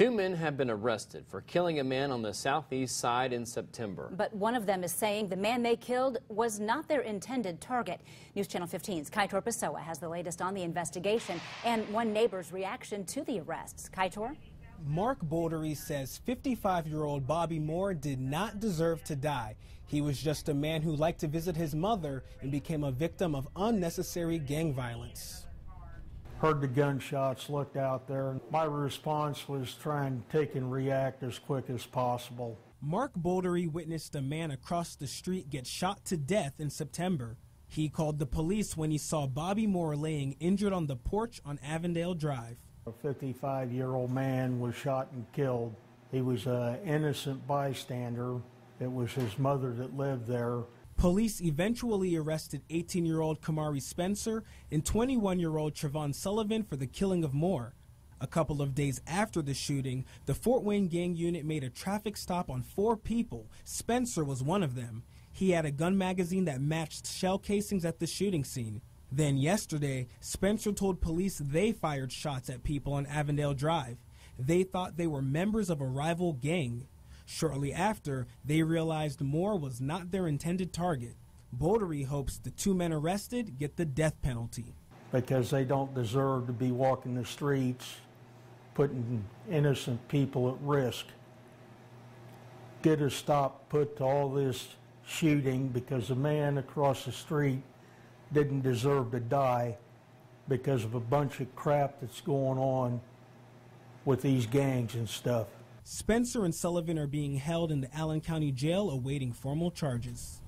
Two men have been arrested for killing a man on the southeast side in September. But one of them is saying the man they killed was not their intended target. News Channel 15's Kaitor Pessoa has the latest on the investigation and one neighbor's reaction to the arrests. Kaitor? Mark Boldery says 55-year-old Bobby Moore did not deserve to die. He was just a man who liked to visit his mother and became a victim of unnecessary gang violence heard the gunshots, looked out there. And my response was try and take and react as quick as possible. Mark Boldery witnessed a man across the street get shot to death in September. He called the police when he saw Bobby Moore laying injured on the porch on Avondale Drive. A 55 year old man was shot and killed. He was an innocent bystander. It was his mother that lived there. Police eventually arrested 18 year old Kamari Spencer and 21 year old Trevon Sullivan for the killing of Moore. A couple of days after the shooting, the Fort Wayne gang unit made a traffic stop on four people. Spencer was one of them. He had a gun magazine that matched shell casings at the shooting scene. Then yesterday, Spencer told police they fired shots at people on Avondale Drive. They thought they were members of a rival gang. Shortly after, they realized Moore was not their intended target. Boldery hopes the two men arrested get the death penalty. Because they don't deserve to be walking the streets, putting innocent people at risk. Get a stop put to all this shooting because the man across the street didn't deserve to die because of a bunch of crap that's going on with these gangs and stuff. Spencer and Sullivan are being held in the Allen County Jail awaiting formal charges.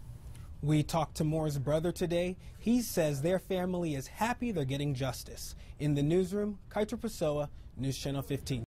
We talked to Moore's brother today. He says their family is happy they're getting justice. In the newsroom, Kaitor Pessoa, News Channel 15.